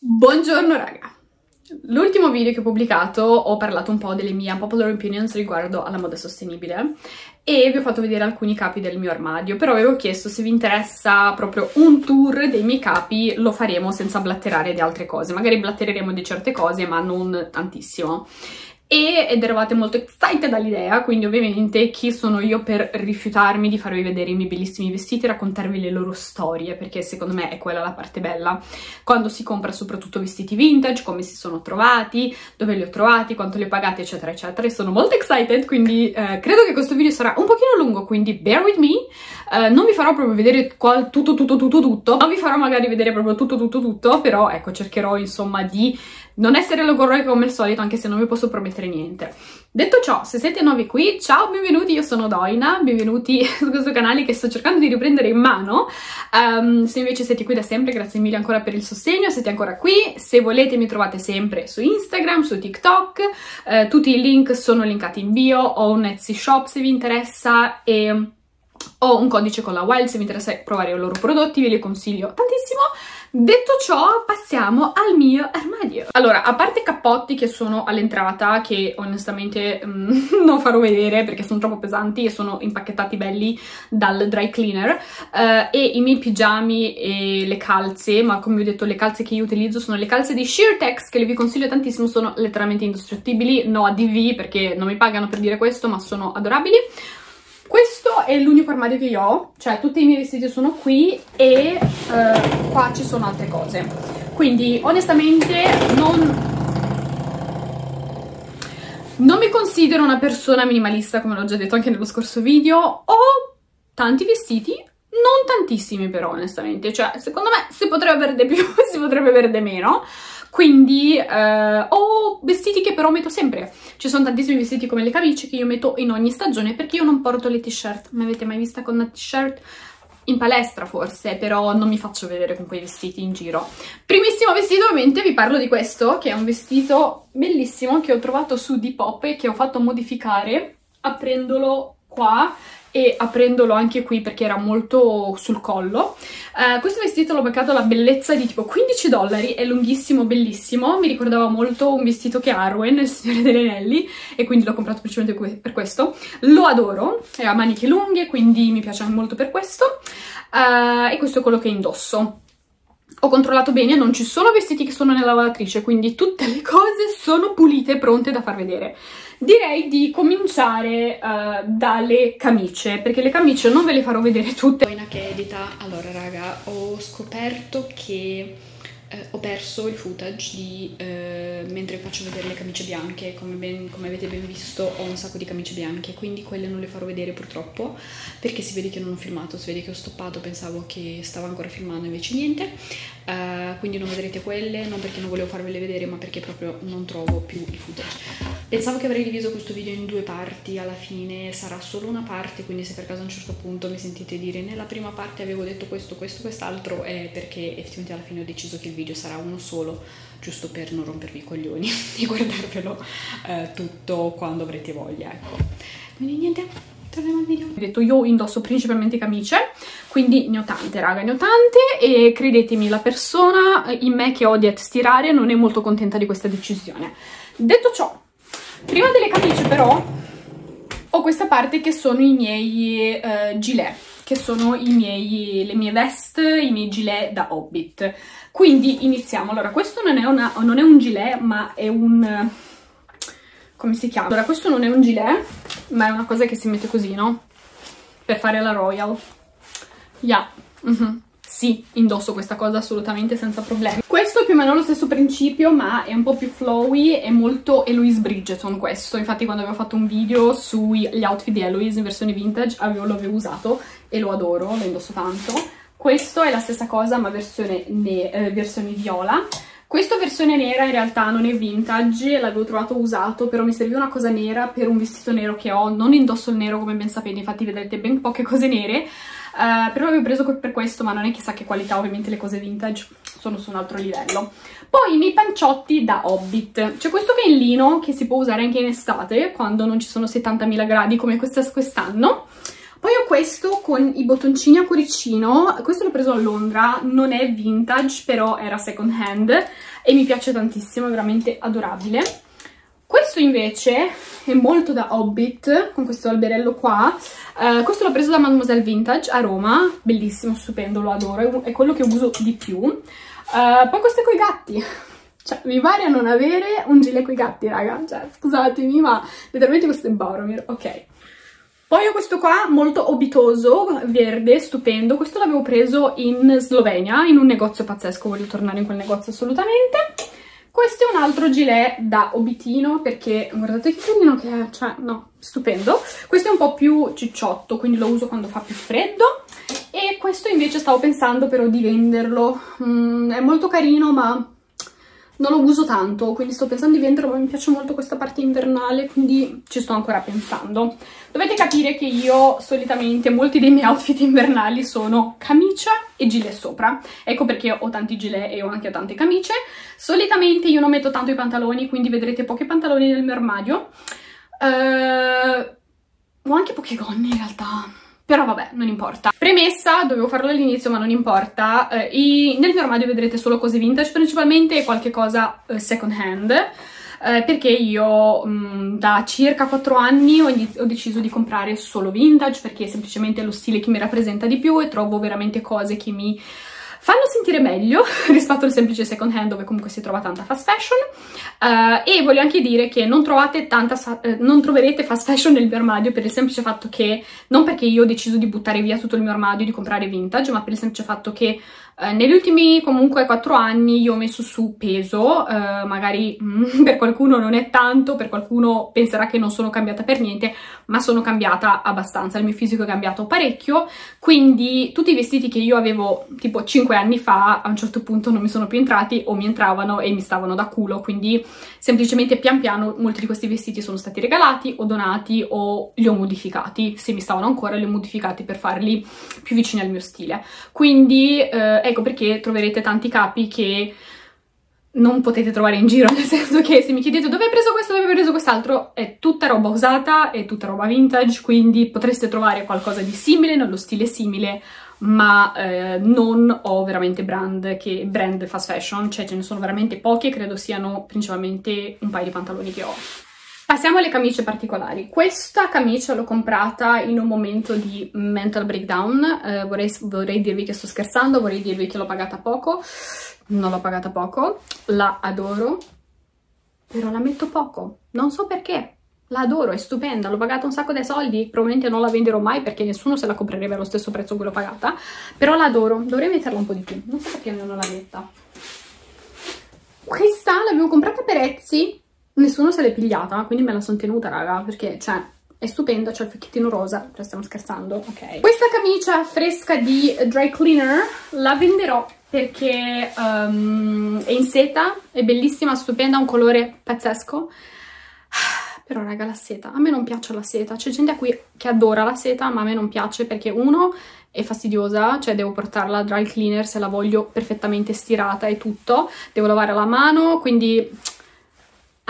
Buongiorno raga! L'ultimo video che ho pubblicato ho parlato un po' delle mie popular opinions riguardo alla moda sostenibile e vi ho fatto vedere alcuni capi del mio armadio, però avevo chiesto se vi interessa proprio un tour dei miei capi lo faremo senza blatterare di altre cose, magari blattereremo di certe cose ma non tantissimo ed eravate molto excited dall'idea, quindi ovviamente chi sono io per rifiutarmi di farvi vedere i miei bellissimi vestiti e raccontarvi le loro storie, perché secondo me è quella la parte bella. Quando si compra soprattutto vestiti vintage, come si sono trovati, dove li ho trovati, quanto li ho pagati, eccetera, eccetera. E sono molto excited, quindi eh, credo che questo video sarà un pochino lungo, quindi bear with me. Eh, non vi farò proprio vedere qual, tutto, tutto, tutto, tutto. Non vi farò magari vedere proprio tutto, tutto, tutto, però ecco, cercherò insomma di non essere logorroica come al solito, anche se non vi posso promettere niente. Detto ciò, se siete nuovi qui, ciao, benvenuti, io sono Doina, benvenuti su questo canale che sto cercando di riprendere in mano. Um, se invece siete qui da sempre, grazie mille ancora per il sostegno, siete ancora qui. Se volete mi trovate sempre su Instagram, su TikTok, uh, tutti i link sono linkati in bio, ho un Etsy shop se vi interessa e ho un codice con la Wild se vi interessa provare i loro prodotti, ve li consiglio tantissimo. Detto ciò, passiamo al mio armadio. Allora, a parte i cappotti che sono all'entrata, che onestamente mm, non farò vedere perché sono troppo pesanti e sono impacchettati belli dal dry cleaner, eh, e i miei pigiami e le calze, ma come vi ho detto le calze che io utilizzo sono le calze di Sheertex, che vi consiglio tantissimo, sono letteralmente indistruttibili, no a DV perché non mi pagano per dire questo, ma sono adorabili. Questo è l'unico armadio che io ho, cioè tutti i miei vestiti sono qui e uh, qua ci sono altre cose. Quindi onestamente non... Non mi considero una persona minimalista, come l'ho già detto anche nello scorso video. Ho tanti vestiti, non tantissimi però onestamente, cioè secondo me si potrebbe avere di più, si potrebbe avere di meno. Quindi eh, ho vestiti che però metto sempre. Ci sono tantissimi vestiti come le camicie che io metto in ogni stagione perché io non porto le t-shirt. Mi avete mai vista con una t-shirt? in palestra forse, però non mi faccio vedere con quei vestiti in giro. Primissimo vestito, ovviamente, vi parlo di questo, che è un vestito bellissimo che ho trovato su Depop e che ho fatto modificare aprendolo qua e aprendolo anche qui perché era molto sul collo. Uh, questo vestito l'ho beccato alla bellezza di tipo 15 dollari, è lunghissimo, bellissimo, mi ricordava molto un vestito che ha Arwen, il Signore degli Anelli, e quindi l'ho comprato principalmente per questo. Lo adoro, ha maniche lunghe, quindi mi piace molto per questo, uh, e questo è quello che indosso ho controllato bene, non ci sono vestiti che sono nella lavatrice, quindi tutte le cose sono pulite e pronte da far vedere. Direi di cominciare uh, dalle camicie, perché le camicie non ve le farò vedere tutte. Che edita, allora raga, ho scoperto che eh, ho perso il footage di eh, mentre faccio vedere le camicie bianche, come, ben, come, avete ben visto ho un sacco di camicie bianche, quindi quelle non le farò vedere purtroppo, perché si vede che non ho filmato, si vede che ho stoppato, pensavo che stavo ancora filmando, invece niente, uh, quindi non vedrete quelle, non perché non volevo farvele vedere, ma perché proprio non trovo più il footage. Pensavo che avrei diviso questo video in due parti, alla fine sarà solo una parte, quindi se per caso a un certo punto mi sentite dire nella prima parte avevo detto questo, questo, quest'altro, è perché effettivamente alla fine ho deciso che il video sarà uno solo, giusto per non rompervi i coglioni e guardarvelo eh, tutto quando avrete voglia, ecco. Quindi niente, torniamo al video. Ho detto io indosso principalmente camicie, quindi ne ho tante raga, ne ho tante e credetemi la persona in me che odia stirare non è molto contenta di questa decisione. Detto ciò, Prima delle camicie però ho questa parte che sono i miei uh, gilet, che sono miei, le mie veste, i miei gilet da Hobbit. Quindi iniziamo. Allora, questo non è, una, non è un gilet, ma è un... come si chiama? Allora, questo non è un gilet, ma è una cosa che si mette così, no? Per fare la Royal. Yeah. Mm -hmm. Sì, indosso questa cosa assolutamente senza problemi. Questo è più o meno lo stesso principio, ma è un po' più flowy, è molto Eloise Bridgeton questo. Infatti quando avevo fatto un video sugli outfit di Eloise in versione vintage, avevo, lo avevo usato e lo adoro, lo indosso tanto. Questo è la stessa cosa, ma versione, eh, versione viola. Questa versione nera in realtà non è vintage, l'avevo trovato usato, però mi serviva una cosa nera per un vestito nero che ho. Non indosso il nero come ben sapete, infatti vedrete ben poche cose nere. Uh, però l'avevo preso per questo, ma non è chissà che qualità, ovviamente le cose vintage sono su un altro livello. Poi i miei panciotti da Hobbit. C'è questo che è in lino, che si può usare anche in estate, quando non ci sono 70.000 gradi come quest'anno. Poi ho questo con i bottoncini a cuoricino, questo l'ho preso a Londra, non è vintage, però era second hand e mi piace tantissimo, è veramente adorabile. Questo invece è molto da Hobbit, con questo alberello qua. Uh, questo l'ho preso da Mademoiselle Vintage a Roma, bellissimo, stupendo, lo adoro, è quello che uso di più. Uh, poi questo è con i gatti. Cioè, mi pare a non avere un gilet con i gatti, raga. Cioè, scusatemi, ma letteralmente questo è Boromir, ok. Poi ho questo qua molto obitoso, verde, stupendo. Questo l'avevo preso in Slovenia, in un negozio pazzesco, voglio tornare in quel negozio assolutamente. Questo è un altro gilet da obitino perché guardate che carino che è, cioè no, stupendo. Questo è un po' più cicciotto, quindi lo uso quando fa più freddo. E questo invece stavo pensando però di venderlo. Mm, è molto carino ma non lo uso tanto, quindi sto pensando di venderlo, ma mi piace molto questa parte invernale, quindi ci sto ancora pensando. Dovete capire che io solitamente molti dei miei outfit invernali sono camicia e gilet sopra. Ecco perché ho tanti gilet e ho anche tante camicie. Solitamente io non metto tanto i pantaloni, quindi vedrete pochi pantaloni nel mio armadio. Uh, ho anche poche gonne in realtà però vabbè, non importa. Premessa, dovevo farlo all'inizio ma non importa, eh, i, nel mio armadio vedrete solo cose vintage principalmente e qualche cosa eh, second hand, eh, perché io mh, mm, da circa 4 anni ho, ho, deciso di comprare solo vintage perché semplicemente è lo stile che mi rappresenta di più e trovo veramente cose che mi fanno sentire meglio rispetto al semplice second hand dove comunque si trova tanta fast fashion. Uh, e voglio anche dire che non, tanta, uh, non troverete fast fashion nel mio armadio per il semplice fatto che, non perché io ho deciso di buttare via tutto il mio armadio e di comprare vintage, ma per il semplice fatto che uh, negli ultimi comunque 4 anni io ho messo su peso, magari mm, per qualcuno non è tanto, per qualcuno penserà che non sono cambiata per niente, ma sono cambiata abbastanza, il mio fisico è cambiato parecchio, quindi tutti i vestiti che io avevo tipo 5 anni fa a un certo punto non mi sono più entrati o mi entravano e mi stavano da culo, quindi semplicemente pian piano molti di questi vestiti sono stati regalati o donati o li ho modificati, se mi stavano ancora li ho modificati per farli più vicini al mio stile. Quindi eh, ecco perché troverete tanti capi che non potete trovare in giro, nel senso che se mi chiedete dove hai preso questo, dove hai preso quest'altro, è tutta roba usata, è tutta roba vintage, quindi potreste trovare qualcosa di simile, nello stile simile, ma eh, non ho veramente brand, che, brand fast fashion, cioè ce ne sono veramente pochi e credo siano principalmente un paio di pantaloni che ho. Passiamo alle camicie particolari. Questa camicia l'ho comprata in un momento di mental breakdown, eh, vorrei, vorrei dirvi che sto scherzando, vorrei dirvi che l'ho pagata poco, non l'ho pagata poco, la adoro, però la metto poco, non so perché, la adoro, è stupenda, l'ho pagata un sacco di soldi, probabilmente non la venderò mai perché nessuno se la comprerebbe allo stesso prezzo che l'ho pagata, però la adoro, dovrei metterla un po' di più, non so perché non l'ho metta. Questa l'avevo comprata per Etsy, nessuno se l'è pigliata, quindi me la sono tenuta, raga, perché, cioè, è stupenda, c'è il fiocchettino rosa, cioè stiamo scherzando, ok. Questa camicia fresca di Dry Cleaner la venderò perché um, è in seta, è bellissima, stupenda, ha un colore pazzesco, però raga la seta, a me non piace la seta, c'è gente a cui che adora la seta ma a me non piace perché uno è fastidiosa, cioè devo portarla a dry cleaner se la voglio perfettamente stirata e tutto, devo lavare la mano, quindi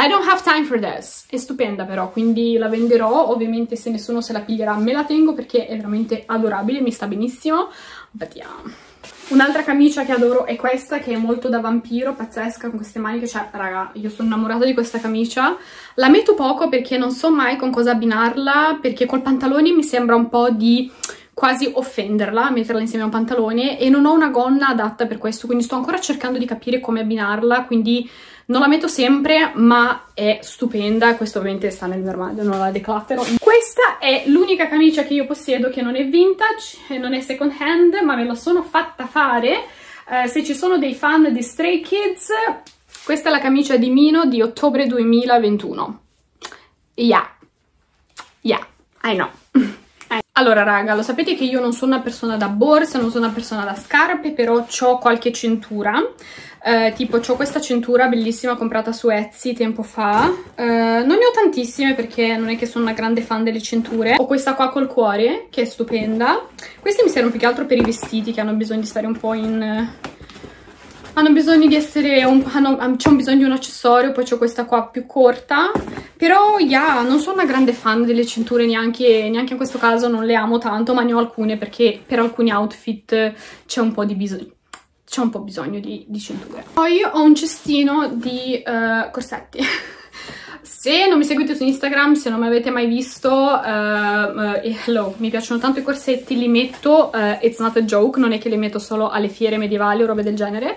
I don't have time for this, è stupenda però, quindi la venderò, ovviamente se nessuno se la piglierà me la tengo perché è veramente adorabile, mi sta benissimo, vediamo. Un'altra camicia che adoro è questa, che è molto da vampiro, pazzesca, con queste maniche, cioè, raga, io sono innamorata di questa camicia. La metto poco perché non so mai con cosa abbinarla, perché col pantalone mi sembra un po' di quasi offenderla, metterla insieme a un pantalone, e non ho una gonna adatta per questo, quindi sto ancora cercando di capire come abbinarla, quindi non la metto sempre, ma è stupenda. Questo ovviamente sta nel mio armadio, non la declattero. Questa è l'unica camicia che io possiedo che non è vintage, non è second hand, ma me la sono fatta fare. Eh, se ci sono dei fan di Stray Kids, questa è la camicia di Mino di ottobre 2021. Yeah. Yeah, I know. Allora raga, lo sapete che io non sono una persona da borse, non sono una persona da scarpe, però ho qualche cintura. Eh, tipo ho questa cintura bellissima comprata su Etsy tempo fa. Eh, non ne ho tantissime perché non è che sono una grande fan delle cinture. Ho questa qua col cuore, che è stupenda. Queste mi servono più che altro per i vestiti che hanno bisogno di stare un po' in hanno bisogno di essere, un, hanno, c'è bisogno di un accessorio, poi c'ho questa qua più corta, però yeah, non sono una grande fan delle cinture neanche, neanche in questo caso, non le amo tanto, ma ne ho alcune perché per alcuni outfit c'è un po' di bisogno c'è un po' bisogno di, di cinture. Poi ho un cestino di uh, corsetti. Se non mi seguite su Instagram, se non mi avete mai visto, uh, uh, hello, mi piacciono tanto i corsetti, li metto, uh, it's not a joke, non è che li metto solo alle fiere medievali o robe del genere,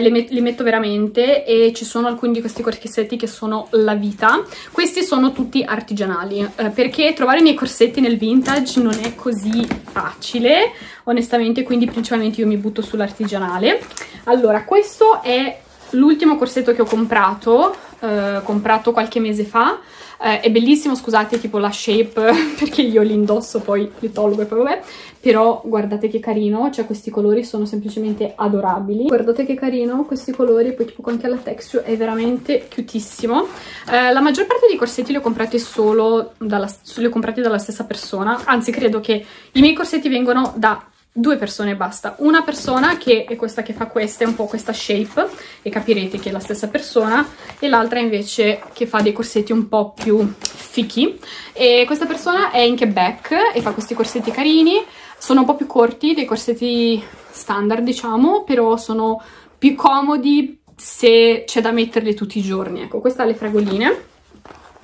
li, met li, metto veramente e ci sono alcuni di questi corsetti che sono la vita. Questi sono tutti artigianali, perché trovare i miei corsetti nel vintage non è così facile, onestamente, quindi principalmente io mi butto sull'artigianale. Allora, questo è l'ultimo corsetto che ho comprato, eh, comprato qualche mese fa, eh, è bellissimo, scusate, tipo la shape, perché io li indosso, poi li tolgo e poi vabbè, però guardate che carino, cioè questi colori sono semplicemente adorabili. Guardate che carino questi colori, poi tipo anche la texture è veramente cutissimo. Eh, la maggior parte dei corsetti li ho comprati solo dalla, li ho comprati dalla stessa persona, anzi credo che i miei corsetti vengono da due persone basta. Una persona che è questa che fa questa, è un po' questa shape, e capirete che è la stessa persona, e l'altra invece che fa dei corsetti un po' più fichi. E questa persona è in Quebec e fa questi corsetti carini, sono un po' più corti dei corsetti standard diciamo, però sono più comodi se c'è da metterli tutti i giorni. Ecco, questa ha le fragoline,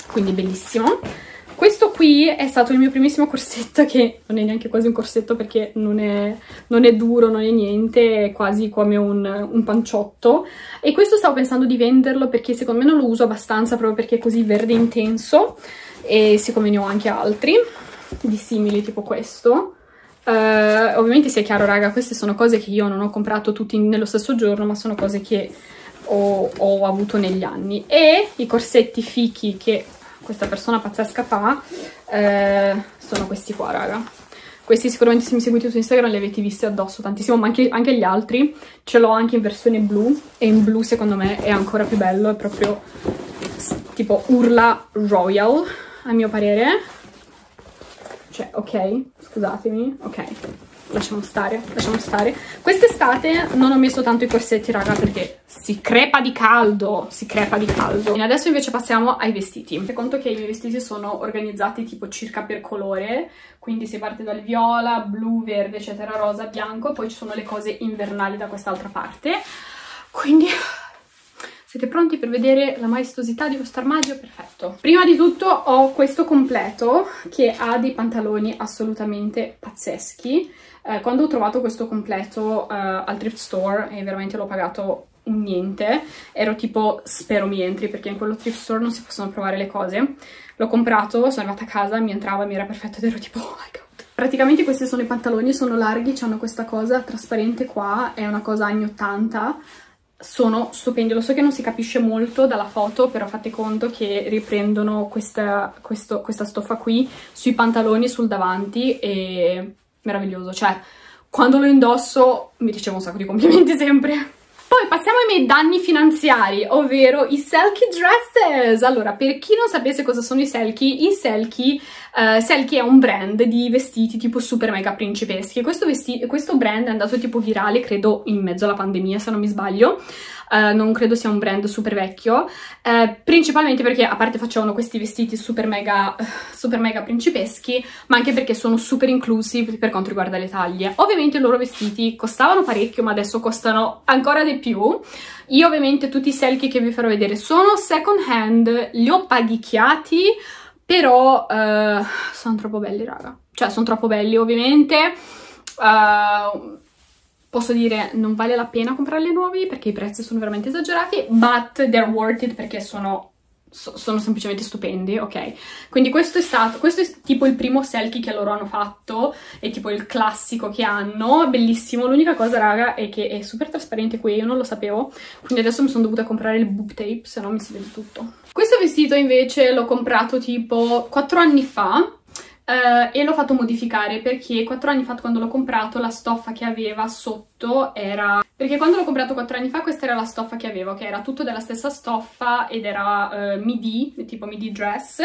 quindi bellissimo. Questo qui è stato il mio primissimo corsetto, che non è neanche quasi un corsetto perché non è, non è duro, non è niente, è quasi come un, un, panciotto. E questo stavo pensando di venderlo perché secondo me non lo uso abbastanza proprio perché è così verde intenso e siccome ne ho anche altri di simili tipo questo. Uh, ovviamente sia chiaro raga, queste sono cose che io non ho comprato tutti nello stesso giorno, ma sono cose che ho, ho avuto negli anni. E i corsetti fichi che questa persona pazzesca fa, eh, sono questi qua, raga. Questi sicuramente se mi seguite su Instagram li avete visti addosso tantissimo, ma anche, anche gli altri. Ce l'ho anche in versione blu, e in blu secondo me è ancora più bello, è proprio tipo urla royal, a mio parere. Cioè, ok, scusatemi, ok lasciamo stare, lasciamo stare. Quest'estate non ho messo tanto i corsetti, raga, perché si crepa di caldo, si crepa di caldo. E adesso invece passiamo ai vestiti. Fai conto che i miei vestiti sono organizzati tipo circa per colore, quindi si parte dal viola, blu, verde, eccetera, rosa, bianco, poi ci sono le cose invernali da quest'altra parte. Quindi siete pronti per vedere la maestosità di questo armadio? Perfetto. Prima di tutto ho questo completo che ha dei pantaloni assolutamente pazzeschi. Eh, quando ho trovato questo completo eh, al thrift store e veramente l'ho pagato un niente, ero tipo spero mi entri perché in quello thrift store non si possono provare le cose. L'ho comprato, sono arrivata a casa, mi entrava, mi era perfetto ed ero tipo oh my god. Praticamente questi sono i pantaloni, sono larghi, hanno questa cosa trasparente qua, è una cosa anni 80, sono stupendi, lo so che non si capisce molto dalla foto, però fate conto che riprendono questa, questo, questa stoffa qui sui pantaloni sul davanti e meraviglioso, cioè quando lo indosso mi ricevo un sacco di complimenti sempre. Poi passiamo ai miei danni finanziari, ovvero i Selkie Dresses. Allora, per chi non sapesse cosa sono i Selkie, i Selkie, uh, Selkie è un brand di vestiti tipo super mega principeschi. Questo, questo brand è andato tipo virale, credo, in mezzo alla pandemia, se non mi sbaglio. Uh, non credo sia un brand super vecchio, uh, principalmente perché a parte facevano questi vestiti super mega, uh, super mega principeschi, ma anche perché sono super inclusive per quanto riguarda le taglie. Ovviamente i loro vestiti costavano parecchio, ma adesso costano ancora di più. Io ovviamente tutti i selfie che vi farò vedere sono second hand, li ho paghichiati, però sono troppo belli, raga. Cioè, sono troppo belli, ovviamente. Uh, posso dire non vale la pena comprarli nuovi perché i prezzi sono veramente esagerati, but they're worth it perché sono, so, sono semplicemente stupendi, ok? Quindi questo è stato, questo è tipo il primo selfie che loro hanno fatto, è tipo il classico che hanno, bellissimo, l'unica cosa raga è che è super trasparente qui, io non lo sapevo, quindi adesso mi sono dovuta comprare il boob tape, se no mi si vede tutto. Questo vestito invece l'ho comprato tipo 4 anni fa, Uh, e l'ho fatto modificare perché quattro anni fa quando l'ho comprato la stoffa che aveva sotto era perché quando l'ho comprato 4 anni fa questa era la stoffa che avevo, che era tutto della stessa stoffa ed era uh, midi, tipo midi dress,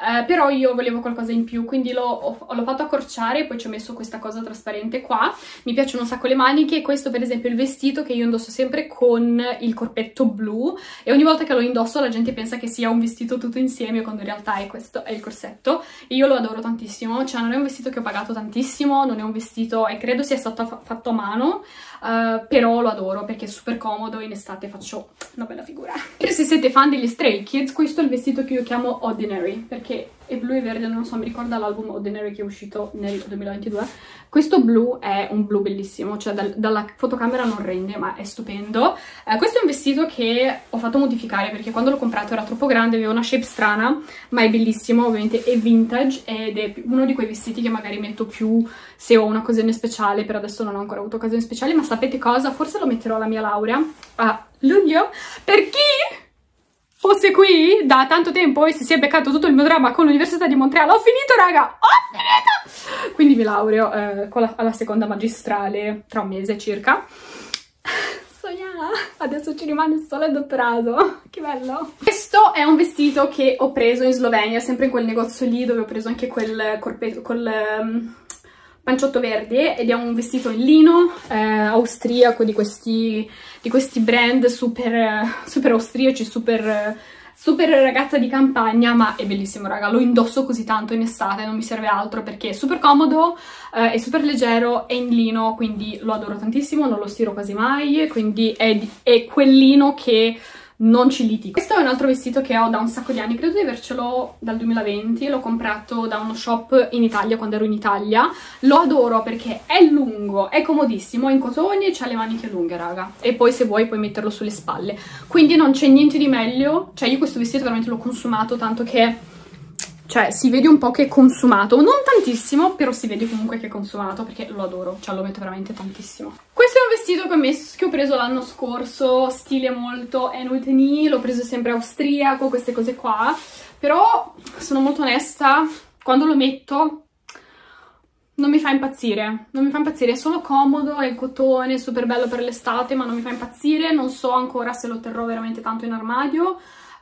uh, però io volevo qualcosa in più, quindi l'ho fatto accorciare e poi ci ho messo questa cosa trasparente qua. Mi piacciono un sacco le maniche, questo per esempio è il vestito che io indosso sempre con il corpetto blu e ogni volta che lo indosso la gente pensa che sia un vestito tutto insieme quando in realtà è questo, è il corsetto e io lo adoro tantissimo, cioè non è un vestito che ho pagato tantissimo, non è un vestito e credo sia stato fatto a mano, uh, però lo adoro perché è super comodo in estate faccio una bella figura. E se siete fan degli Stray Kids, questo è il vestito che io chiamo Ordinary, perché è blu e verde, non so, mi ricorda l'album Ordinary che è uscito nel 2022. Questo blu è un blu bellissimo, cioè dal, dalla fotocamera non rende, ma è stupendo. Eh, questo è un vestito che ho fatto modificare perché quando l'ho comprato era troppo grande, aveva una shape strana, ma è bellissimo, ovviamente è vintage ed è uno di quei vestiti che magari metto più se ho un'occasione speciale, per adesso non ho ancora avuto occasioni speciali, ma sapete cosa? Forse lo metterò alla mia laurea a luglio, per chi fosse qui da tanto tempo e si è beccato tutto il mio dramma con l'Università di Montreal, ho finito raga, ho finito! Quindi mi laureo eh, la, alla seconda magistrale tra un mese circa. Sonia, adesso ci rimane solo il dottorato, che bello! Questo è un vestito che ho preso in Slovenia, sempre in quel negozio lì dove ho preso anche quel corpetto, col... Um, panciotto verde ed è un vestito in lino eh, austriaco di questi, di questi brand super, super austriaci, super, super ragazza di campagna, ma è bellissimo raga, lo indosso così tanto in estate, non mi serve altro perché è super comodo, eh, è super leggero, è in lino, quindi lo adoro tantissimo, non lo stiro quasi mai, quindi è, è quel lino che non ci litigo. Questo è un altro vestito che ho da un sacco di anni, credo di avercelo dal 2020, l'ho comprato da uno shop in Italia quando ero in Italia, lo adoro perché è lungo, è comodissimo, è in cotone e ha le maniche lunghe raga, e poi se vuoi puoi metterlo sulle spalle, quindi non c'è niente di meglio, cioè io questo vestito veramente l'ho consumato tanto che cioè si vede un po' che è consumato, non tantissimo, però si vede comunque che è consumato perché lo adoro, cioè lo metto veramente tantissimo. Questo è un vestito che ho, messo, che ho preso l'anno scorso, stile molto Enulteni, l'ho preso sempre austriaco, queste cose qua, però sono molto onesta, quando lo metto non mi fa impazzire, non mi fa impazzire, è solo comodo, è il cotone, super bello per l'estate, ma non mi fa impazzire, non so ancora se lo terrò veramente tanto in armadio,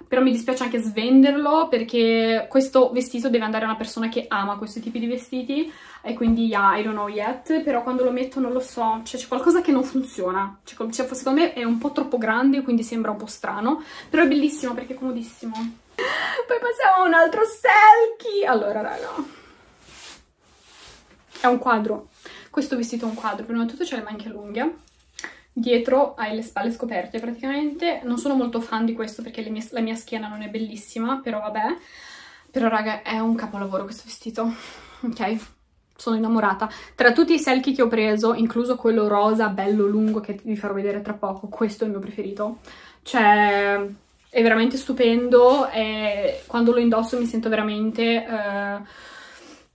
però mi dispiace anche svenderlo perché questo vestito deve andare a una persona che ama questi tipi di vestiti e quindi yeah, I don't know yet, però quando lo metto non lo so, cioè c'è qualcosa che non funziona, cioè, cioè, secondo me è un po' troppo grande quindi sembra un po' strano, però è bellissimo perché è comodissimo. Poi passiamo a un altro selfie, allora raga, è un quadro, questo vestito è un quadro, prima di tutto c'è le maniche lunghe, dietro hai le spalle scoperte praticamente. Non sono molto fan di questo perché mie, la mia schiena non è bellissima, però vabbè. Però raga è un capolavoro questo vestito, ok? Sono innamorata. Tra tutti i selfie che ho preso, incluso quello rosa bello lungo che vi farò vedere tra poco, questo è il mio preferito. Cioè è veramente stupendo e quando lo indosso mi sento veramente... Uh,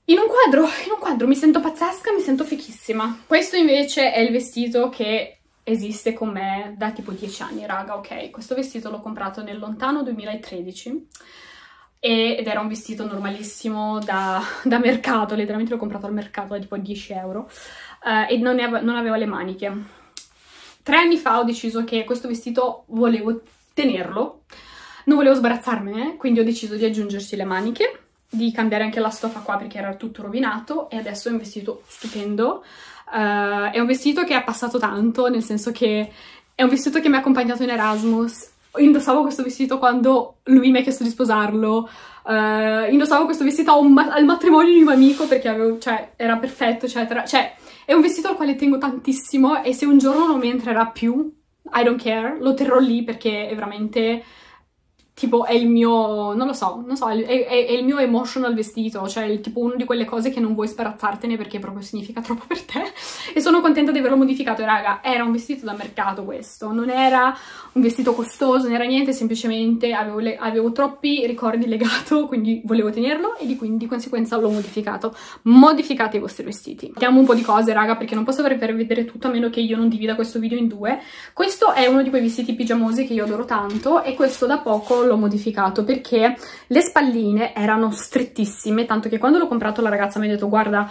in un quadro, in un quadro, mi sento pazzesca, mi sento fichissima. Questo invece è il vestito che esiste con me da tipo 10 anni, raga, ok? Questo vestito l'ho comprato nel lontano 2013 ed era un vestito normalissimo da, da mercato, letteralmente l'ho comprato al mercato da tipo 10 euro uh, e non, ave non aveva le maniche. Tre anni fa ho deciso che questo vestito volevo tenerlo, non volevo sbarazzarmene, quindi ho deciso di aggiungerci le maniche, di cambiare anche la stoffa qua perché era tutto rovinato e adesso è un vestito stupendo. Uh, è un vestito che ha passato tanto, nel senso che è un vestito che mi ha accompagnato in Erasmus. Indossavo questo vestito quando lui mi ha chiesto di sposarlo. Uh, indossavo questo vestito ma al matrimonio di un amico perché avevo, cioè, era perfetto, eccetera. Cioè, è un vestito al quale tengo tantissimo e se un giorno non mi entrerà più, I don't care, lo terrò lì perché è veramente tipo è il mio, non lo so, non so, è, è, è, il mio emotional vestito, cioè il, tipo una di quelle cose che non vuoi sparazzartene perché proprio significa troppo per te e sono contenta di averlo modificato e raga, era un vestito da mercato questo, non era un vestito costoso, non era niente, semplicemente avevo, le, avevo troppi ricordi legato, quindi volevo tenerlo e di, quindi, di conseguenza l'ho modificato. Modificate i vostri vestiti. Vediamo un po' di cose raga perché non posso farvi vedere tutto a meno che io non divida questo video in due. Questo è uno di quei vestiti pigiamosi che io adoro tanto e questo da poco l'ho modificato perché le spalline erano strettissime, tanto che quando l'ho comprato la ragazza mi ha detto guarda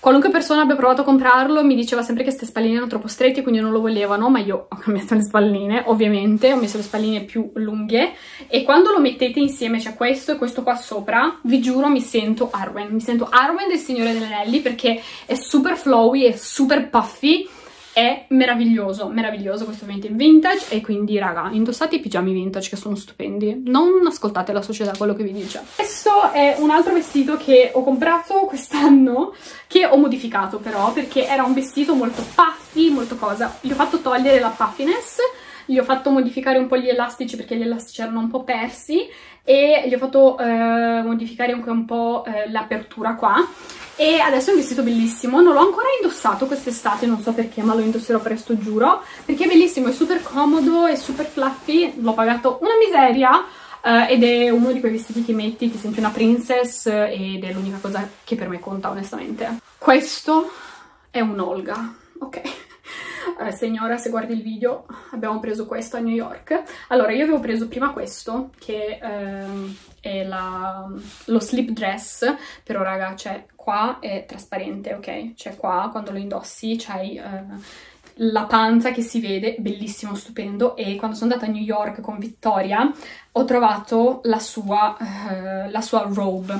Qualunque persona abbia provato a comprarlo mi diceva sempre che queste spalline erano troppo strette, quindi non lo volevano, ma io ho cambiato le spalline, ovviamente, ho messo le spalline più lunghe e quando lo mettete insieme, cioè questo e questo qua sopra, vi giuro mi sento Arwen, mi sento Arwen del Signore degli Anelli perché è super flowy, è super puffy, è meraviglioso, meraviglioso questo ovviamente in vintage e quindi raga, indossate i pigiami vintage che sono stupendi, non ascoltate la società, quello che vi dice. Questo è un altro vestito che ho comprato quest'anno, che ho modificato però, perché era un vestito molto puffy, molto cosa, gli ho fatto togliere la puffiness, gli ho fatto modificare un po' gli elastici perché gli elastici erano un po' persi e gli ho fatto eh, modificare anche un po' eh, l'apertura qua e adesso è un vestito bellissimo, non l'ho ancora indossato quest'estate, non so perché, ma lo indosserò presto, giuro, perché è bellissimo, è super comodo, è super fluffy, l'ho pagato una miseria, uh, ed è uno di quei vestiti che metti, ti senti una princess, ed è l'unica cosa che per me conta, onestamente. Questo è un Olga, ok? Uh, signora, se guardi il video, abbiamo preso questo a New York. Allora, io avevo preso prima questo, che uh, è la, lo slip dress, però raga, cioè, qua è trasparente, ok? Cioè qua, quando lo indossi, c'hai... Uh, la panza che si vede, bellissimo, stupendo, e quando sono andata a New York con Vittoria ho trovato la sua, uh, la sua robe.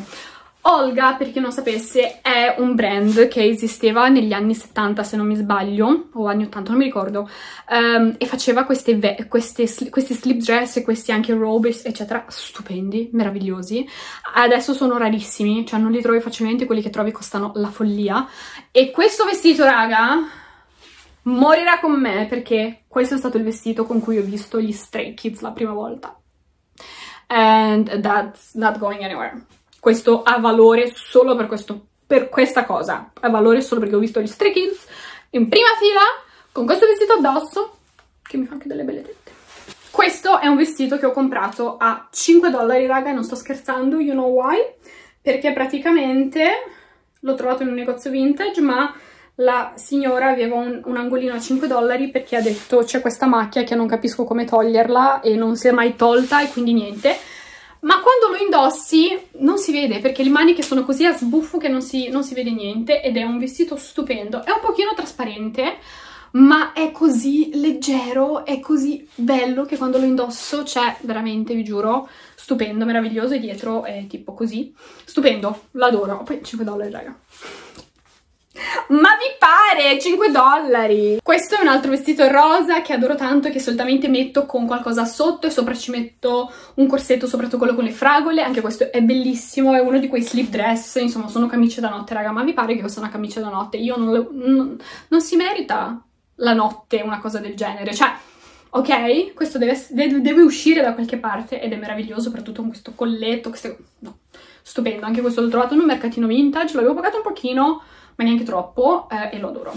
Olga, per chi non sapesse, è un brand che esisteva negli anni 70 se non mi sbaglio, o anni 80, non mi ricordo, um, e faceva queste, queste, questi slip dress e questi anche robe, eccetera, stupendi, meravigliosi. Adesso sono rarissimi, cioè non li trovi facilmente, quelli che trovi costano la follia. E questo vestito, raga, morirà con me perché questo è stato il vestito con cui ho visto gli Stray Kids la prima volta. And that's not going anywhere questo ha valore solo per, questo, per questa cosa, ha valore solo perché ho visto gli Stray Kids in prima fila con questo vestito addosso che mi fa anche delle belle tette. Questo è un vestito che ho comprato a 5 dollari, raga, non sto scherzando, you know why? Perché praticamente l'ho trovato in un negozio vintage, ma la signora aveva un, un, angolino a 5 dollari perché ha detto c'è questa macchia che non capisco come toglierla e non si è mai tolta e quindi niente ma quando lo indossi non si vede perché le maniche sono così a sbuffo che non si, non si vede niente ed è un vestito stupendo, è un pochino trasparente ma è così leggero, è così bello che quando lo indosso c'è veramente, vi giuro, stupendo, meraviglioso e dietro è tipo così, stupendo, l'adoro, poi 5 dollari raga. Ma vi pare? 5 dollari! Questo è un altro vestito rosa che adoro tanto e che solitamente metto con qualcosa sotto e sopra ci metto un corsetto, soprattutto quello con le fragole. Anche questo è bellissimo, è uno di quei slip dress, insomma sono camicie da notte, raga. Ma vi pare che questa è una camicia da notte? Io non, le, non, non si merita la notte una cosa del genere, cioè... Ok, questo deve, deve, uscire da qualche parte ed è meraviglioso, soprattutto con questo colletto, queste... no, stupendo, anche questo l'ho trovato in un mercatino vintage, l'avevo pagato un pochino, ma neanche troppo, eh, e lo adoro.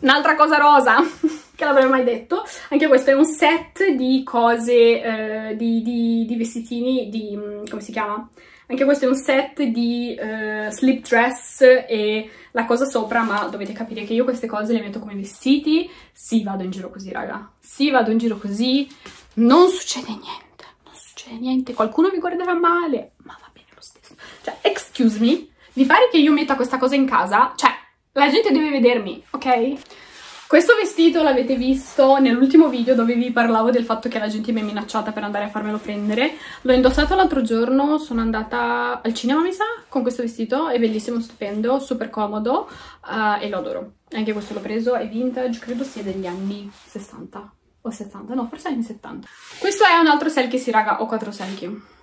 Un'altra cosa rosa, che l'avrei mai detto, anche questo è un set di cose, eh, di, di, di, vestitini, di, mm, come si chiama? Anche questo è un set di uh, slip dress e la cosa sopra, ma dovete capire che io queste cose le metto come vestiti, sì vado in giro così raga, sì vado in giro così, non succede niente, non succede niente, qualcuno mi guarderà male, ma va bene lo stesso. Cioè, excuse me, vi pare che io metta questa cosa in casa? Cioè, la gente deve vedermi, ok? Questo vestito l'avete visto nell'ultimo video dove vi parlavo del fatto che la gente mi ha minacciata per andare a farmelo prendere. L'ho indossato l'altro giorno, sono andata al cinema mi sa, con questo vestito, è bellissimo, stupendo, super comodo uh, e lo adoro. Anche questo l'ho preso, è vintage, credo sia degli anni 60 o 70, no forse anni 70. Questo è un altro selkie, sì raga, ho quattro selkie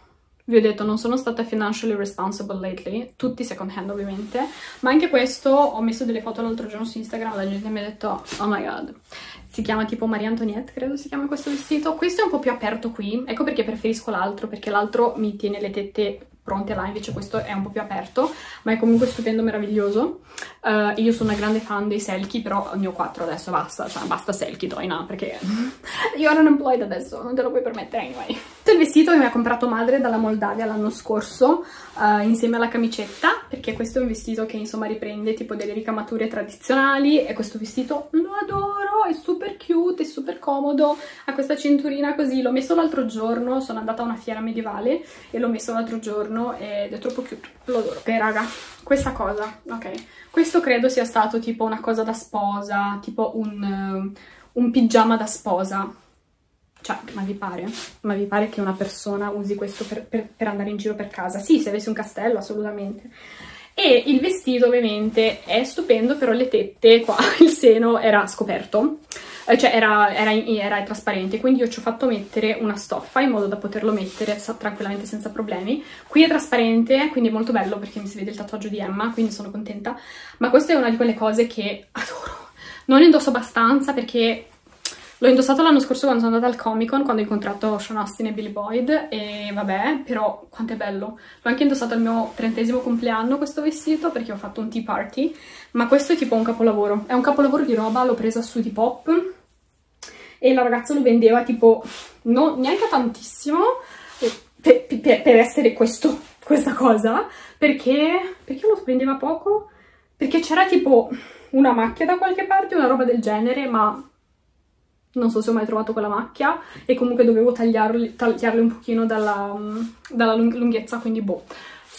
vi ho detto non sono stata financially responsible lately, tutti second hand ovviamente, ma anche questo ho messo delle foto l'altro giorno su Instagram, la gente mi ha detto oh my god, si chiama tipo Maria Antoniette, credo si chiama questo vestito, questo è un po' più aperto qui, ecco perché preferisco l'altro, perché l'altro mi tiene le tette pronte là, invece questo è un po' più aperto, ma è comunque stupendo, meraviglioso. Uh, io sono una grande fan dei Selkie, però ne ho quattro adesso, basta, cioè basta Selkie, Doina, perché io ero unemployed adesso, non te lo puoi permettere anyway. Questo è il vestito che mi ha comprato madre dalla Moldavia l'anno scorso uh, insieme alla camicetta perché questo è un vestito che insomma riprende tipo delle ricamature tradizionali e questo vestito lo adoro, è super cute, è super comodo, ha questa cinturina così, l'ho messo l'altro giorno, sono andata a una fiera medievale e l'ho messo l'altro giorno ed è troppo cute, lo adoro. Ok raga, questa cosa, ok, questo credo sia stato tipo una cosa da sposa, tipo un, uh, un pigiama da sposa cioè, ma vi pare? Ma vi pare che una persona usi questo per, per, per andare in giro per casa? Sì, se avessi un castello, assolutamente. E il vestito ovviamente è stupendo, però le tette qua, il seno era scoperto, eh, cioè era, era, era, trasparente, quindi io ci ho fatto mettere una stoffa in modo da poterlo mettere tranquillamente senza problemi. Qui è trasparente, quindi è molto bello perché mi si vede il tatuaggio di Emma, quindi sono contenta. Ma questa è una di quelle cose che adoro. Non indosso abbastanza perché L'ho indossato l'anno scorso quando sono andata al Comic Con, quando ho incontrato Sean Austin e Billy Boyd, e vabbè, però quanto è bello. L'ho anche indossato al mio trentesimo compleanno questo vestito, perché ho fatto un tea party, ma questo è tipo un capolavoro. È un capolavoro di roba, l'ho presa su Depop, e la ragazza lo vendeva tipo, no, neanche tantissimo, per, per, per essere questo, questa cosa, perché, perché lo vendeva poco? Perché c'era tipo una macchia da qualche parte, una roba del genere, ma non so se ho mai trovato quella macchia e comunque dovevo tagliarli, tagliarli un pochino dalla, dalla lunghezza, quindi boh,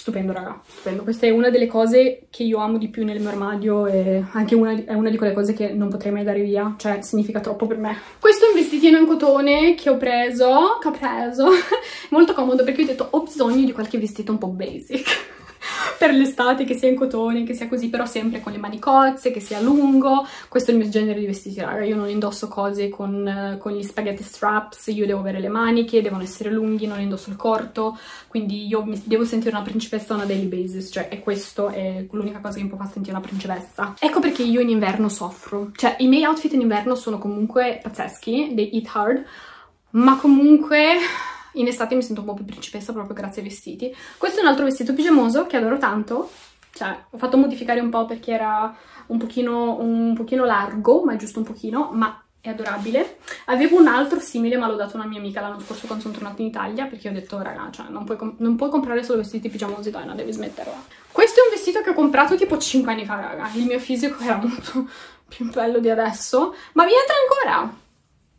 stupendo raga, stupendo. Questa è una delle cose che io amo di più nel mio armadio e anche una, è una di quelle cose che non potrei mai dare via, cioè significa troppo per me. Questo è un vestitino in cotone che ho preso, che ho preso, molto comodo perché ho detto ho bisogno di qualche vestito un po' basic per l'estate, che sia in cotone, che sia così, però sempre con le manicozze, che sia lungo. Questo è il mio genere di vestiti, raga. Io non indosso cose con, con gli spaghetti straps, io devo avere le maniche, devono essere lunghi, non indosso il corto, quindi io mi devo sentire una principessa on a daily basis, cioè è questo, è l'unica cosa che mi può far sentire una principessa. Ecco perché io in inverno soffro. Cioè, i miei outfit in inverno sono comunque pazzeschi, dei eat hard, ma comunque in estate mi sento un po' più principessa proprio grazie ai vestiti. Questo è un altro vestito pigiamoso che adoro tanto, cioè ho fatto modificare un po' perché era un pochino, un pochino largo, ma giusto un pochino, ma è adorabile. Avevo un altro simile, ma l'ho dato a una mia amica l'anno scorso quando sono tornata in Italia, perché ho detto, raga, cioè, non, puoi non puoi, comprare solo vestiti pigiamosi, dai, no, devi smetterla. Questo è un vestito che ho comprato tipo 5 anni fa, raga. Il mio fisico era molto più bello di adesso, ma mi entra ancora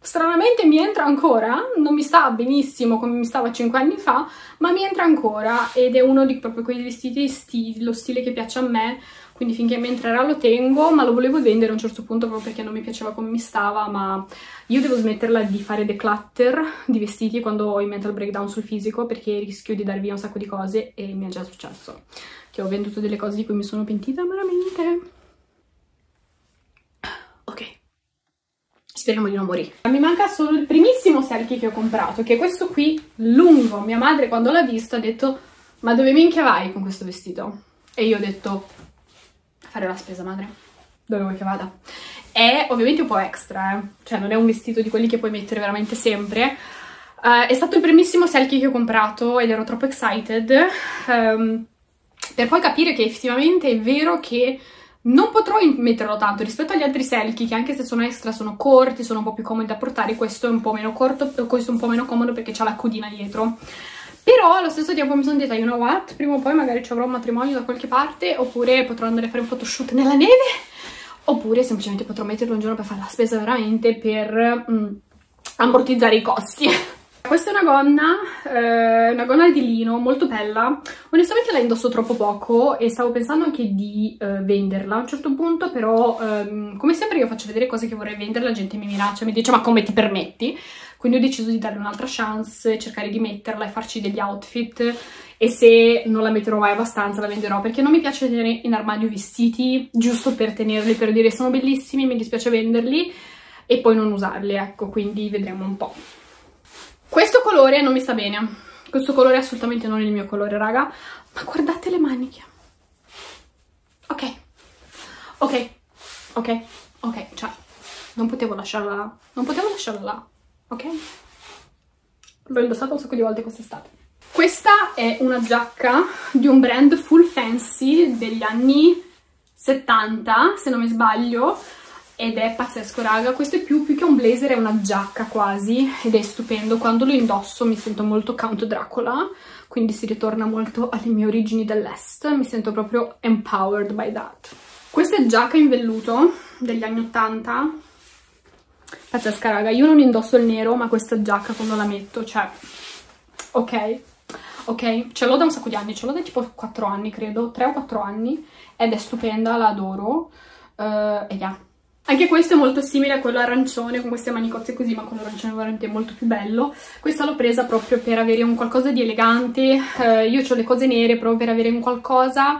stranamente mi entra ancora, non mi sta benissimo come mi stava 5 anni fa, ma mi entra ancora ed è uno di proprio quei vestiti stili, lo stile che piace a me, quindi finché mi entrerà lo tengo, ma lo volevo vendere a un certo punto proprio perché non mi piaceva come mi stava, ma io devo smetterla di fare declutter di vestiti quando ho i mental breakdown sul fisico perché rischio di dar via un sacco di cose e mi è già successo, che ho venduto delle cose di cui mi sono pentita veramente. Speriamo di non morire. Mi manca solo il primissimo selfie che ho comprato, che è questo qui, lungo. Mia madre quando l'ha visto ha detto, ma dove minchia vai con questo vestito? E io ho detto, fare la spesa madre, dove vuoi che vada? È ovviamente un po' extra, eh? cioè non è un vestito di quelli che puoi mettere veramente sempre, Uh, è stato il primissimo selfie che ho comprato ed ero troppo excited um, per poi capire che effettivamente è vero che non potrò metterlo tanto rispetto agli altri selkie che anche se sono extra sono corti, sono un po' più comodi da portare, questo è un po' meno corto, questo è un po' meno comodo perché c'ha la codina dietro. Però allo stesso tempo mi sono detta, you know what, prima o poi magari ci avrò un matrimonio da qualche parte, oppure potrò andare a fare un photoshoot nella neve, oppure semplicemente potrò metterlo un giorno per fare la spesa veramente per mm, ammortizzare i costi. Questa è una gonna, eh, una gonna di lino molto bella, onestamente la indosso troppo poco e stavo pensando anche di eh, venderla a un certo punto, però ehm, come sempre io faccio vedere cose che vorrei vendere, la gente mi minaccia, mi dice ma come ti permetti? Quindi ho deciso di darle un'altra chance, cercare di metterla e farci degli outfit e se non la metterò mai abbastanza la venderò perché non mi piace tenere in armadio vestiti giusto per tenerli, per dire sono bellissimi, mi dispiace venderli e poi non usarli, ecco, quindi vedremo un po'. Questo colore non mi sta bene. Questo colore assolutamente non è il mio colore, raga. Ma guardate le maniche. Ok. Ok. Ok. Ok. Cioè, non potevo lasciarla là. Non potevo lasciarla là. Ok? L'ho indossata un sacco di volte quest'estate. Questa è una giacca di un brand full fancy degli anni 70, se non mi sbaglio, ed è pazzesco raga, questo è più, più, che un blazer, è una giacca quasi ed è stupendo, quando lo indosso mi sento molto Count Dracula, quindi si ritorna molto alle mie origini dell'est, mi sento proprio empowered by that. Questa è giacca in velluto degli anni 80, pazzesca raga, io non indosso il nero ma questa giacca quando la metto, cioè, ok, ok, ce l'ho da un sacco di anni, ce l'ho da tipo 4 anni credo, 3 o 4 anni, ed è stupenda, la adoro, uh, e yeah. Anche questo è molto simile a quello arancione, con queste manicozze così, ma quello arancione è veramente molto più bello. Questa l'ho presa proprio per avere un qualcosa di elegante, uh, io ho le cose nere proprio per avere un qualcosa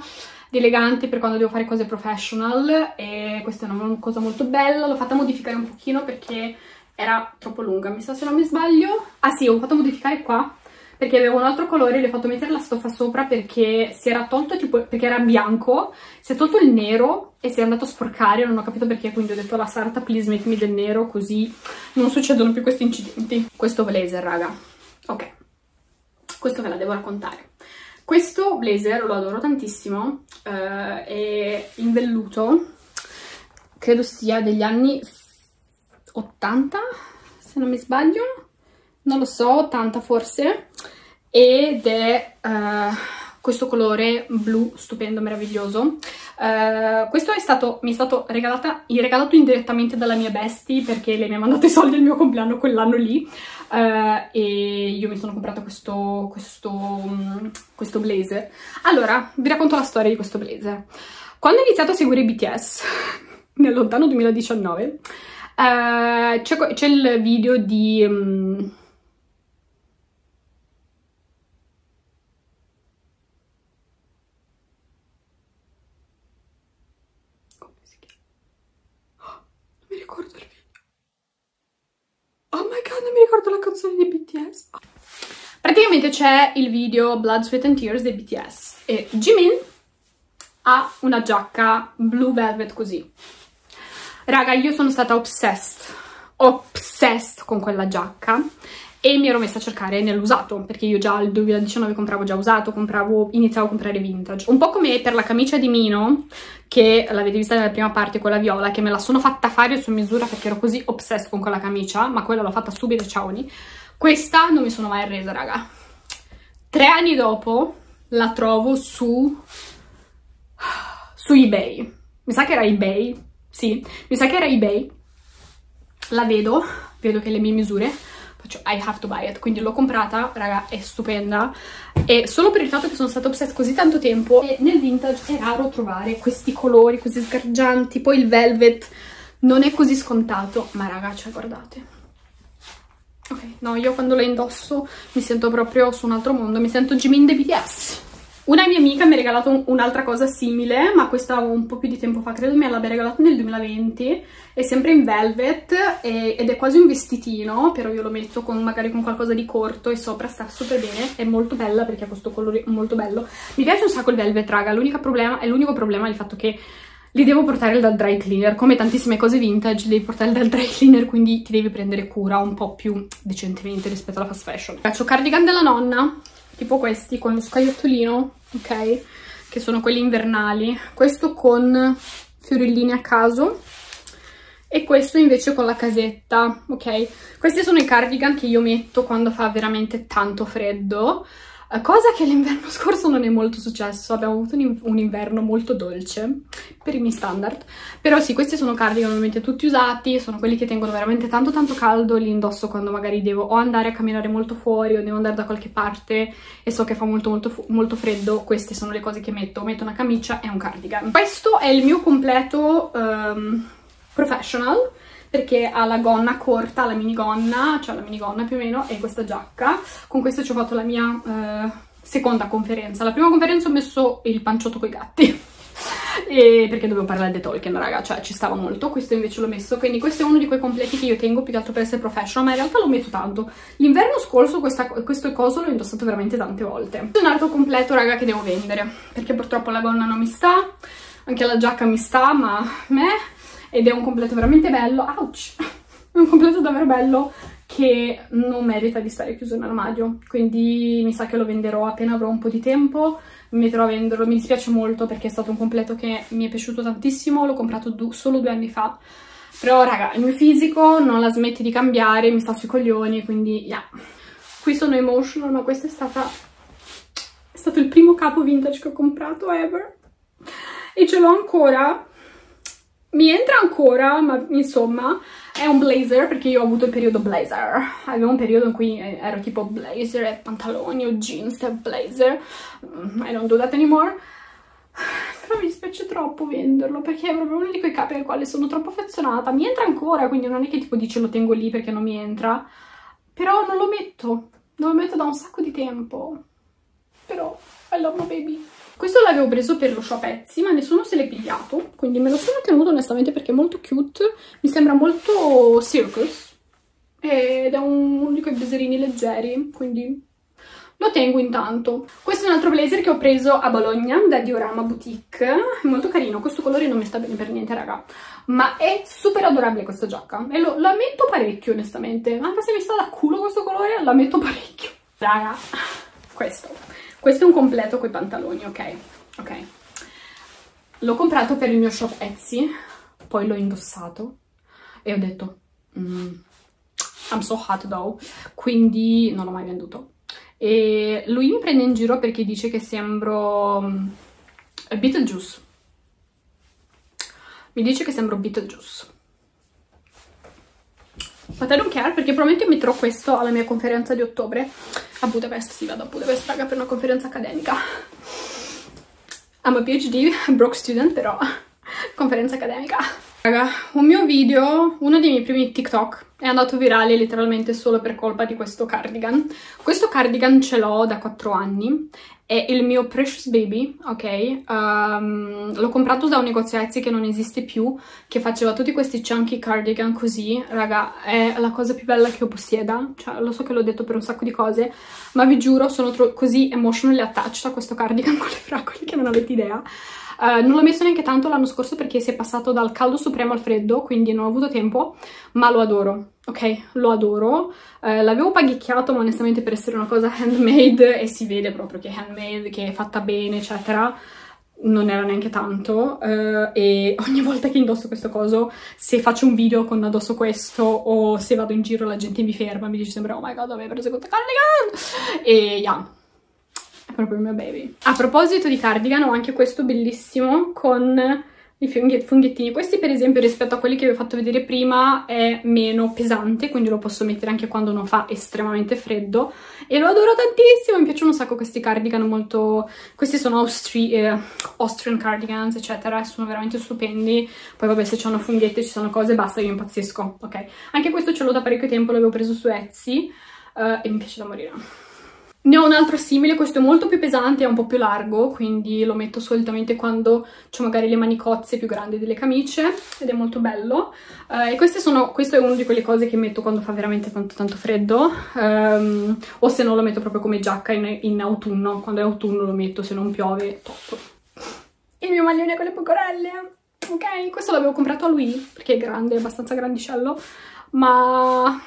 di elegante per quando devo fare cose professional e questa è una cosa molto bella, l'ho fatta modificare un pochino perché era troppo lunga, mi sa se non mi sbaglio. Ah sì, ho fatto modificare qua perché avevo un altro colore, le ho fatto mettere la stoffa sopra perché si era tolto tipo, perché era bianco, si è tolto il nero e si è andato a sporcare, non ho capito perché, quindi ho detto alla Sarta please mettimi del nero così non succedono più questi incidenti. Questo blazer, raga. Ok, questo ve la devo raccontare. Questo blazer lo adoro tantissimo, eh, è in velluto, credo sia degli anni 80, se non mi sbaglio, non lo so, 80 forse, ed è uh, questo colore blu stupendo, meraviglioso. Uh, questo è stato, mi è stato regalata, regalato indirettamente dalla mia bestie perché lei mi ha mandato i soldi al mio compleanno quell'anno lì uh, e io mi sono comprata questo, questo, um, questo blazer. Allora, vi racconto la storia di questo blazer. Quando ho iniziato a seguire BTS, nel lontano 2019, uh, c'è il video di... Um, ricordo la canzone di BTS. Praticamente c'è il video Blood, Sweat and Tears dei BTS e Jimin ha una giacca blue velvet così. Raga, io sono stata obsessed, obsessed con quella giacca e mi ero messa a cercare nell'usato perché io già nel 2019 compravo già usato, compravo, iniziavo a comprare vintage. Un po' come per la camicia di Mino che l'avete vista nella prima parte, quella viola che me la sono fatta fare su misura perché ero così obsessed con quella camicia ma quella l'ho fatta subito, ciao questa non mi sono mai arresa raga. Tre anni dopo la trovo su su ebay. Mi sa che era ebay sì, mi sa che era ebay. La vedo, vedo che le mie misure faccio I have to buy it, quindi l'ho comprata, raga, è stupenda e solo per il fatto che sono stata obsessed così tanto tempo e nel vintage è raro trovare questi colori così sgargianti, poi il velvet non è così scontato, ma raga, cioè guardate. Ok, no, io quando la indosso mi sento proprio su un altro mondo, mi sento Jimin de BTS. Una mia amica mi ha regalato un'altra cosa simile, ma questa un po' più di tempo fa, credo me l'abbia regalato nel 2020, è sempre in velvet e, ed è quasi un vestitino, però io lo metto con, magari con qualcosa di corto e sopra sta super bene, è molto bella perché ha questo colore molto bello. Mi piace un sacco il velvet, raga, l'unico problema è l'unico problema il fatto che li devo portare dal dry cleaner, come tantissime cose vintage devi portare dal dry cleaner, quindi ti devi prendere cura un po' più decentemente rispetto alla fast fashion. Faccio cardigan della nonna, tipo questi con lo scagliottolino, ok? Che sono quelli invernali. Questo con fiorellini a caso e questo invece con la casetta, ok? Questi sono i cardigan che io metto quando fa veramente tanto freddo cosa che l'inverno scorso non è molto successo, abbiamo avuto un, un, inverno molto dolce per i miei standard, però sì, questi sono cardigan ovviamente tutti usati, sono quelli che tengono veramente tanto tanto caldo, li indosso quando magari devo o andare a camminare molto fuori o devo andare da qualche parte e so che fa molto molto, molto freddo, queste sono le cose che metto, metto una camicia e un cardigan. Questo è il mio completo um, professional, perché ha la gonna corta, la minigonna, cioè la minigonna più o meno, e questa giacca. Con questo ci ho fatto la mia eh, seconda conferenza. La prima conferenza ho messo il panciotto coi gatti. E perché dovevo parlare di Tolkien, raga, cioè ci stava molto, questo invece l'ho messo, quindi questo è uno di quei completi che io tengo più che altro per essere professional, ma in realtà lo metto tanto. L'inverno scorso questa, questo coso l'ho indossato veramente tante volte. È un altro completo, raga, che devo vendere, perché purtroppo la gonna non mi sta, anche la giacca mi sta, ma me ed è un completo veramente bello, ouch, è un completo davvero bello che non merita di stare chiuso in armadio, quindi mi sa che lo venderò appena avrò un po' di tempo, mi metterò a venderlo, mi dispiace molto perché è stato un completo che mi è piaciuto tantissimo, l'ho comprato du solo due anni fa, Però raga, il mio fisico non la smette di cambiare, mi sta sui coglioni, quindi yeah. Qui sono emotional, ma questa è stata... è stato il primo capo vintage che ho comprato ever. E ce l'ho ancora. Mi entra ancora, ma insomma, è un blazer, perché io ho avuto il periodo blazer. Avevo un periodo in cui ero tipo blazer e pantaloni o jeans e blazer. I don't do that anymore però mi dispiace troppo venderlo perché è proprio uno di quei capi al quale sono troppo affezionata. Mi entra ancora, quindi non è che tipo dice lo tengo lì perché non mi entra, però non lo metto, non lo metto da un sacco di tempo. Però, I love my baby. Questo l'avevo preso per lo shop Etsy, ma nessuno se l'è pigliato, quindi me lo sono tenuto onestamente perché è molto cute, mi sembra molto circus, ed è uno di quei blazerini leggeri, quindi lo tengo intanto. Questo è un altro blazer che ho preso a Bologna da Diorama Boutique, è molto carino, questo colore non mi sta bene per niente raga, ma è super adorabile questa giacca e lo, lo parecchio onestamente, anche se mi sta da culo questo colore, lo ammetto parecchio. Raga, questo, questo è un completo con i pantaloni, ok? Ok. L'ho comprato per il mio shop Etsy, poi l'ho indossato e ho detto... Mm, I'm so hot though, quindi non l'ho mai venduto e lui mi prende in giro perché dice che sembro um, Beetlejuice. Mi dice che sembro Beetlejuice. But I don't care perché probabilmente metterò questo alla mia conferenza di ottobre a Budapest, sì vado a Budapest raga per una conferenza accademica. I'm a PhD, broke student però, conferenza accademica. Raga, un mio video, uno dei miei primi TikTok è andato virale letteralmente solo per colpa di questo cardigan. Questo cardigan ce l'ho da 4 anni, è il mio Precious Baby, ok? Um, l'ho comprato da un negozio Etsy che non esiste più, che faceva tutti questi chunky cardigan così, raga, è la cosa più bella che io possieda, cioè lo so che l'ho detto per un sacco di cose, ma vi giuro sono così emotionally attached a questo cardigan con le fragole che non avete idea. Uh, non l'ho messo neanche tanto l'anno scorso perché si è passato dal caldo supremo al freddo, quindi non ho avuto tempo, ma lo adoro, ok? Lo adoro. Uh, L'avevo paghicchiato, ma onestamente per essere una cosa handmade, e si vede proprio che è handmade, che è fatta bene, eccetera, non era neanche tanto uh, e ogni volta che indosso questo coso se faccio un video con addosso questo o se vado in giro la gente mi ferma mi dice sempre oh my god hai preso questo cardigan e yeah proprio il mio baby. A proposito di cardigan ho anche questo bellissimo con i funghettini. Questi per esempio rispetto a quelli che vi ho fatto vedere prima è meno pesante, quindi lo posso mettere anche quando non fa estremamente freddo e lo adoro tantissimo, mi piacciono un sacco questi cardigan molto... questi sono Austri... eh, Austrian cardigans eccetera, sono veramente stupendi, poi vabbè se c'hanno funghetti ci sono cose, basta io impazzisco, ok? Anche questo ce l'ho da parecchio tempo, l'avevo preso su Etsy uh, e mi piace da morire. Ne ho un altro simile, questo è molto più pesante, è un po' più largo, quindi lo metto solitamente quando ho magari le manicozze più grandi delle camicie ed è molto bello. Uh, e sono, questo è una di quelle cose che metto quando fa veramente tanto tanto freddo, um, o se no lo metto proprio come giacca in, in autunno, quando è autunno lo metto, se non piove, top. Il mio maglione con le pecorelle, ok? Questo l'avevo comprato a lui, perché è grande, è abbastanza grandicello, ma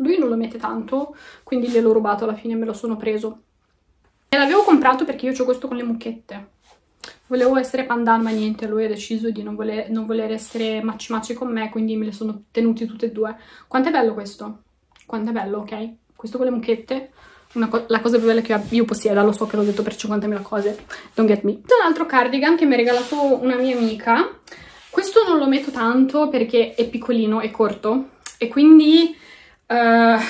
lui non lo mette tanto, quindi gliel'ho rubato alla fine me lo sono preso. E l'avevo comprato perché io ho questo con le mucchette. Volevo essere pandan, ma niente, lui ha deciso di non voler, non voler essere maci maci con me, quindi me le sono tenuti tutte e due. Quanto è bello questo? Quanto è bello, ok? Questo con le mucchette, co la cosa più bella che io possieda, lo so che l'ho detto per 50.000 cose, don't get me. Questo è un altro cardigan che mi ha regalato una mia amica. Questo non lo metto tanto perché è piccolino e corto e quindi uh,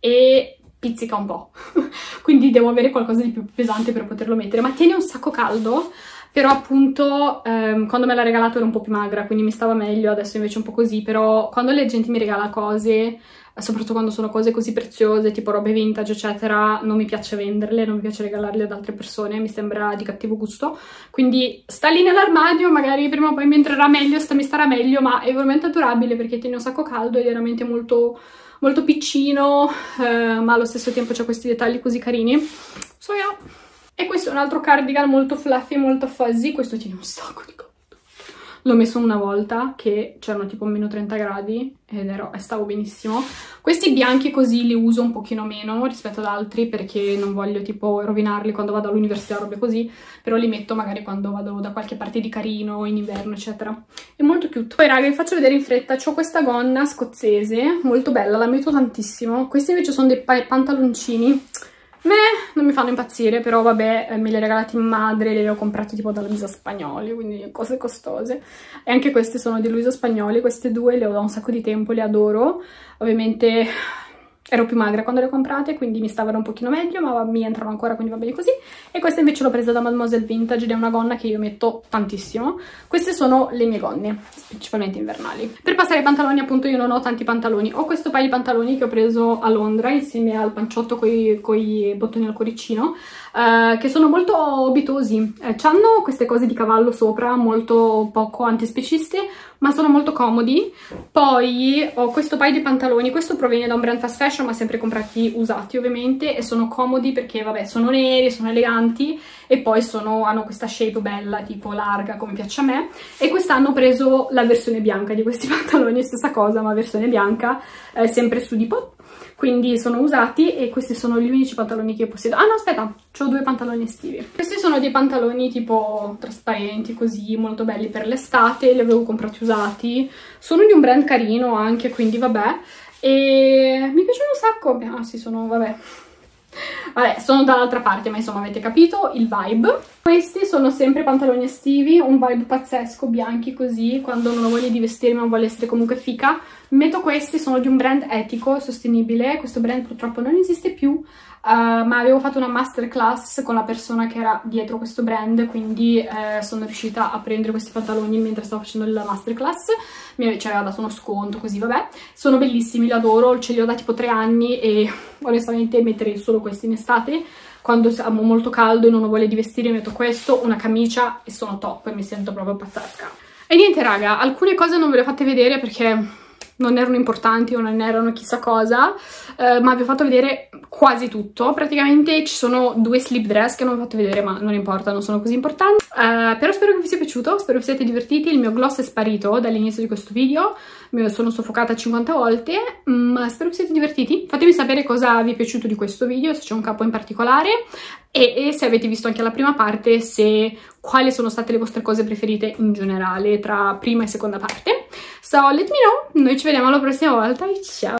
e pizzica un po', quindi devo avere qualcosa di più pesante per poterlo mettere, ma tiene un sacco caldo, però appunto um, quando me l'ha regalato era un po' più magra, quindi mi stava meglio, adesso invece un po' così, però quando la gente mi regala cose, soprattutto quando sono cose così preziose, tipo robe vintage, eccetera, non mi piace venderle, non mi piace regalarle ad altre persone, mi sembra di cattivo gusto, quindi sta lì nell'armadio, magari prima o poi mi entrerà meglio, sta, mi starà meglio, ma è veramente adorabile perché tiene un sacco caldo ed è veramente molto molto piccino, eh, ma allo stesso tempo c'ha questi dettagli così carini. So yeah. E questo è un altro cardigan molto fluffy, molto fuzzy, questo tiene un sacco di caldo. L'ho messo una volta che c'erano tipo meno 30 gradi ed ero, stavo benissimo. Questi bianchi così li uso un pochino meno rispetto ad altri perché non voglio tipo rovinarli quando vado all'università, robe così, però li metto magari quando vado da qualche parte di carino, in inverno, eccetera. È molto cute. Poi raga, vi faccio vedere in fretta, ho questa gonna scozzese, molto bella, la metto tantissimo. Questi invece sono dei pantaloncini Beh, non mi fanno impazzire, però vabbè, eh, me li ha regalati madre, li ho comprati tipo da Luisa Spagnoli, quindi cose costose. E anche queste sono di Luisa Spagnoli, queste due le ho da un sacco di tempo, le adoro. Ovviamente ero più magra quando le ho comprate, quindi mi stavano un pochino meglio, ma mi entrano ancora, quindi va bene così. E questa invece l'ho presa da Mademoiselle Vintage ed è una gonna che io metto tantissimo. Queste sono le mie gonne, principalmente invernali. Per passare ai pantaloni, appunto, io non ho tanti pantaloni. Ho questo paio di pantaloni che ho preso a Londra insieme al panciotto con i bottoni al cuoricino, eh, che sono molto obitosi. Eh, hanno queste cose di cavallo sopra, molto poco antispeciste, ma sono molto comodi. Poi ho questo paio di pantaloni, questo proviene da un brand fast fashion, ma sempre comprati usati ovviamente, e sono comodi perché, vabbè, sono neri, sono eleganti, e poi sono, hanno questa shape bella, tipo larga, come piace a me. E quest'anno ho preso la versione bianca di questi pantaloni, stessa cosa, ma versione bianca, eh, sempre su Depop quindi sono usati e questi sono gli unici pantaloni che io possiedo. Ah no, aspetta, ho due pantaloni estivi. Questi sono dei pantaloni tipo trasparenti, così, molto belli per l'estate, li avevo comprati usati. Sono di un brand carino anche, quindi vabbè. E mi piacciono un sacco. Ah sì, sono, vabbè, Vabbè, sono dall'altra parte, ma insomma avete capito il vibe. Questi sono sempre pantaloni estivi, un vibe pazzesco, bianchi così, quando non ho voglia di vestirmi ma voglio essere comunque fica. Metto questi, sono di un brand etico e sostenibile, questo brand purtroppo non esiste più, Uh, ma avevo fatto una masterclass con la persona che era dietro questo brand, quindi eh, sono riuscita a prendere questi pantaloni mentre stavo facendo la masterclass, mi ci aveva dato uno sconto, così vabbè. Sono bellissimi, li adoro, ce li ho da tipo tre anni e onestamente metterei solo questi in estate. Quando siamo molto caldo e non ho voglia di vestire metto questo, una camicia e sono top e mi sento proprio pazzesca. E niente raga, alcune cose non ve le ho fatte vedere perché non erano importanti o non erano chissà cosa, eh, ma vi ho fatto vedere quasi tutto. Praticamente ci sono due slip dress che non vi ho fatto vedere, ma non importa, non sono così importanti. Eh, però spero che vi sia piaciuto, spero vi siate divertiti. Il mio gloss è sparito dall'inizio di questo video, mi sono soffocata 50 volte, ma spero che vi siate divertiti. Fatemi sapere cosa vi è piaciuto di questo video, se c'è un capo in particolare e, e, se avete visto anche la prima parte, se quali sono state le vostre cose preferite in generale tra prima e seconda parte. So, let me know, noi ci vediamo la prossima volta e ciao!